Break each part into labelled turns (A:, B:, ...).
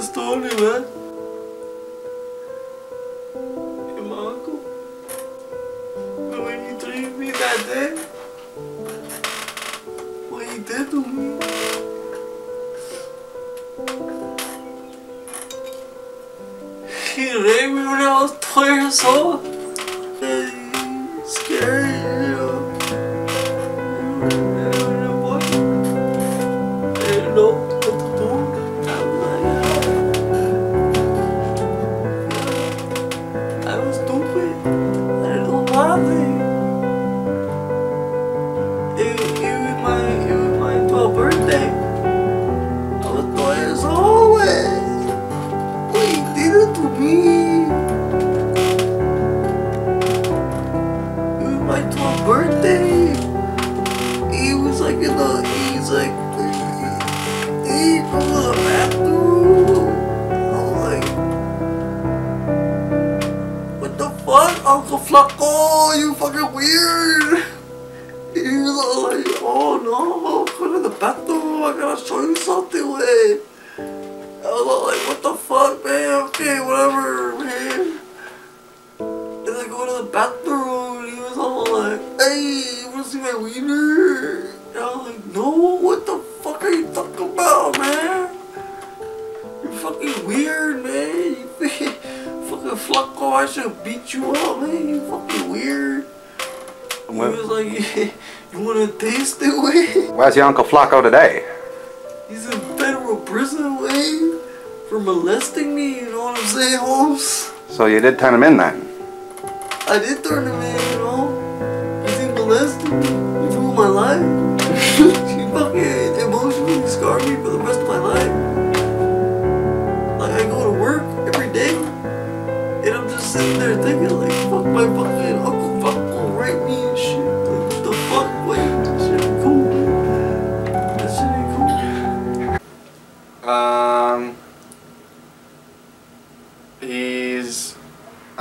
A: story, man. And my uncle, the way he treated me that day, what he did to me. He raped me when I was 12 years old. Uncle Flacco? You fucking weird. He was all like, oh no, go to the bathroom. I gotta show you something, way. I was all like, what the fuck, man? Okay, whatever, man. And I go to the bathroom, he was all like, hey, you wanna see my wiener? Flacco, I should beat you up, man. You fucking weird. He was like, you wanna taste it, way?
B: Where's your Uncle Flacco today?
A: He's in federal prison, way, for molesting me, you know what I'm saying, Holmes?
B: So you did turn him in then?
A: I did turn him in, you know? He didn't molest me.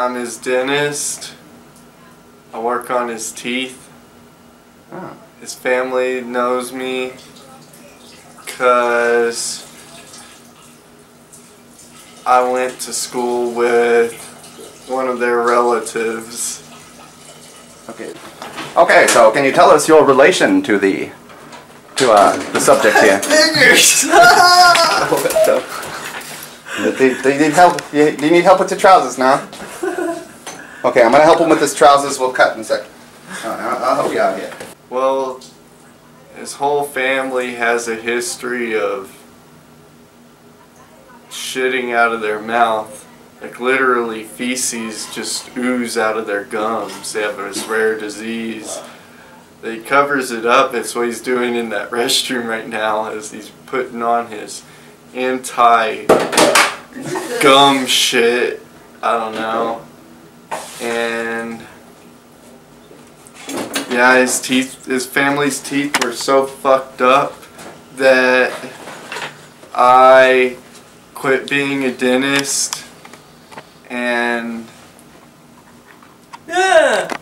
A: I'm
C: his dentist. I work on his teeth.
B: Oh.
C: His family knows me because I went to school with one of their relatives.
B: Okay. Okay, so can you tell us your relation to the to uh, the subject here?
A: Fingers!
B: do, you- do you need help? You, do you need help with your trousers now? Okay, I'm gonna help him with his trousers. We'll cut in a sec. All right, I'll, help you out here.
C: Well, his whole family has a history of shitting out of their mouth. Like literally feces just ooze out of their gums. They have this rare disease. He covers it up. That's what he's doing in that restroom right now as he's putting on his anti gum shit. I don't know. And yeah, his teeth, his family's teeth were so fucked up that I quit being a dentist and
A: Yeah!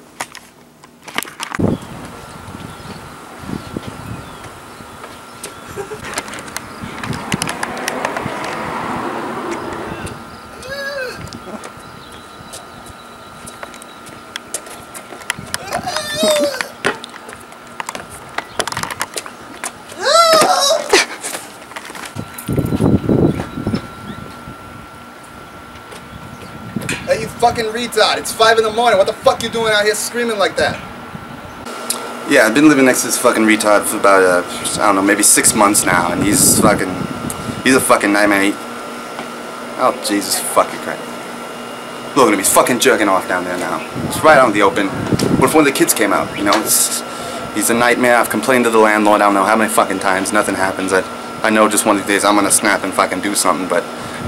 B: Hey, you fucking retard! It's five in the morning. What the fuck you doing out here screaming like that? Yeah, I've been living next to this fucking retard for about uh, I don't know, maybe six months now, and he's fucking, he's a fucking nightmare. He, oh Jesus fucking Christ! Look at him, he's fucking jerking off down there now. It's right out in the open. What if one of the kids came out? You know, it's, he's a nightmare. I've complained to the landlord. I don't know how many fucking times. Nothing happens. I, I know just one of these days I'm gonna snap and fucking do something, but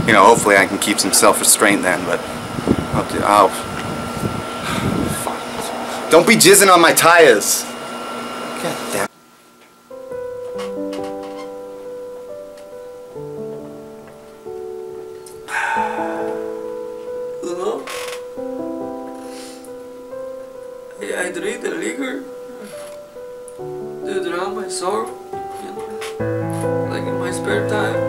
B: you know, hopefully I can keep some self-restraint then. But Don't be jizzing on my tires. God damn.
A: I, I drink the liquor to drown my sorrow, you know? Like in my spare time.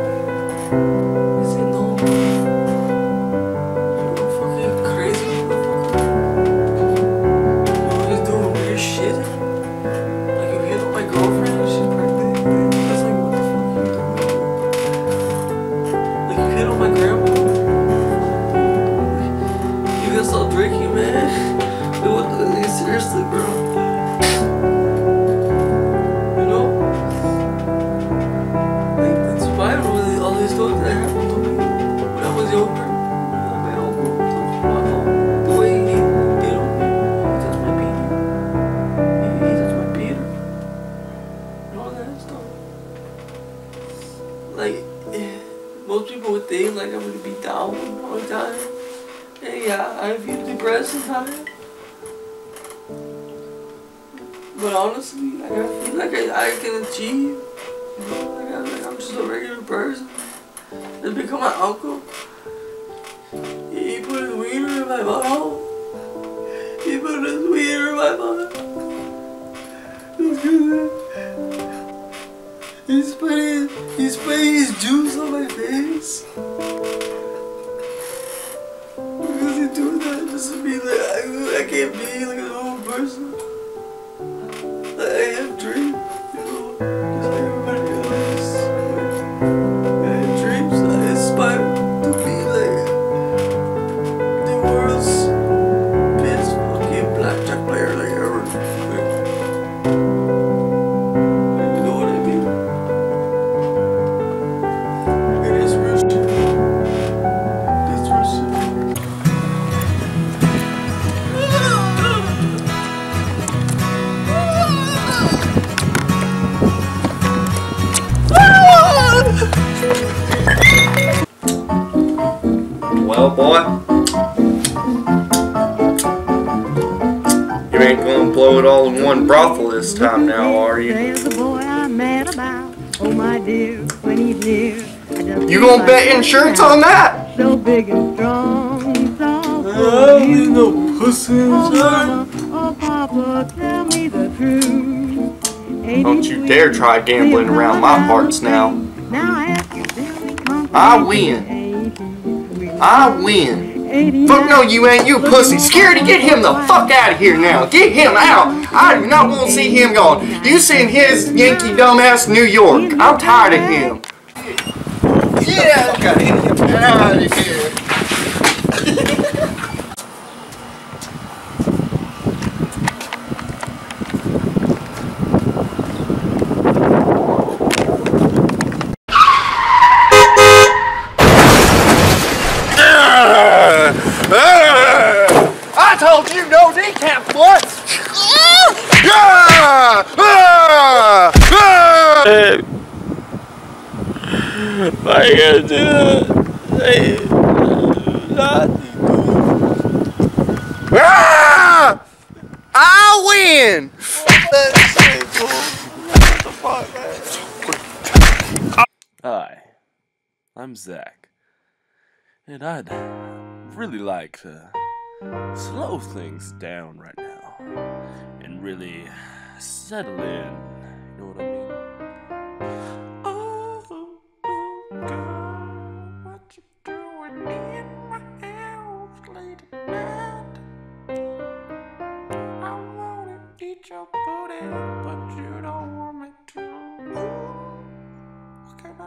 A: Most people would think like I'm gonna be down all the time. And yeah, I feel depressed sometimes. But honestly, like I feel like I, I can achieve. Like, I, like I'm just a regular person. Just become my uncle. He put his wiener in my butthole. He's putting juice on my face. Because he do that just to be like, I, I can't be like a normal person.
C: Well, boy. You ain't gonna blow it all in one brothel this time now, are you?
D: There's a boy I met about. Oh my dear, when he's near.
C: You gonna bet insurance on that?
D: So big and strong, he's all
A: I
D: for
A: don't need
D: you.
A: no pussy
D: Oh
A: inside.
D: mama, oh papa, tell me the truth.
C: Don't you dare try gambling around my parts now.
D: Now I ask you, tell me
C: I win. I win. Fuck no, you ain't, you pussy. Security, get him the fuck out of here now. Get him out. I do not want to see him gone. You send his Yankee dumbass New York. I'm tired of him.
B: Yeah, fuck out of here. Get out of here.
C: I told you no decaf, boy.
B: Yeah! Ah! Ah!
A: I gotta do that.
B: Ah! I win!
E: Hi, I'm Zach, and I'd really like to slow things down right now and really settle in. You know what I mean?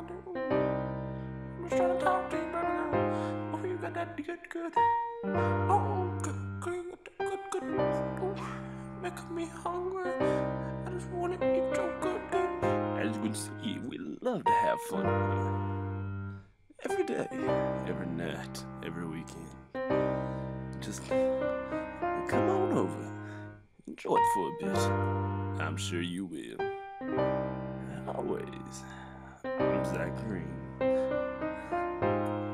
E: Do? I'm just trying to talk to you, baby girl. Oh, you got that good, good. Oh, good, good, good, good. Ooh, making me hungry. I just want to eat your good, good. As you can see, we love to have fun. Every day, every night, every weekend. Just come on over. Enjoy it for a bit. I'm sure you will. Always. Green.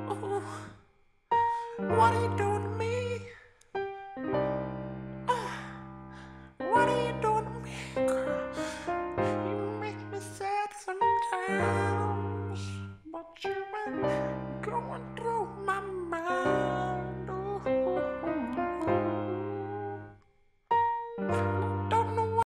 E: Oh, what are you doing